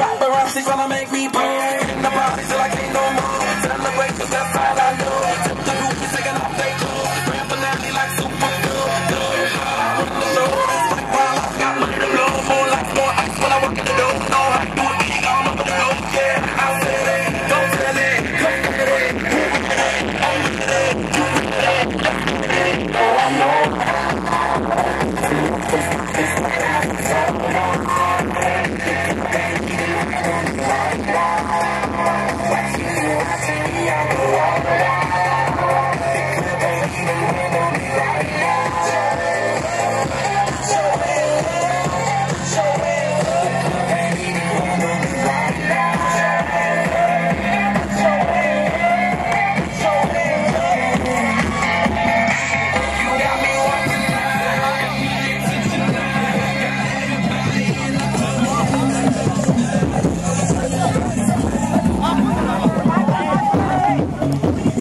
Paparazzi gonna make me burn.